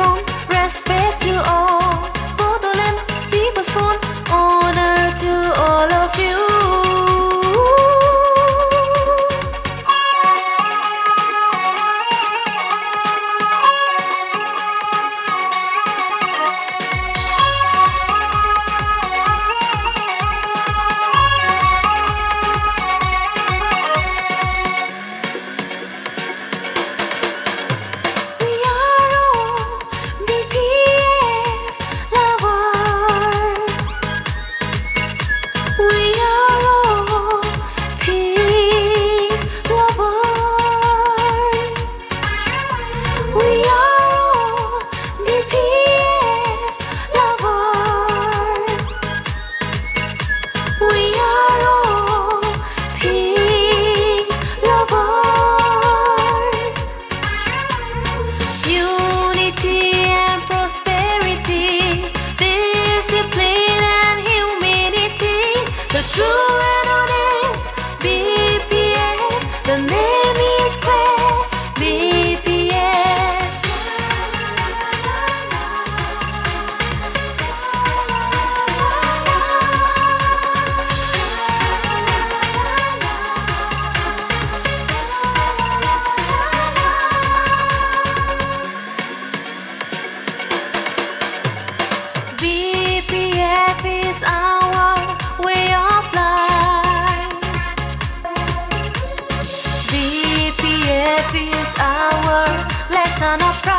microphone. Respect to all. true. gonna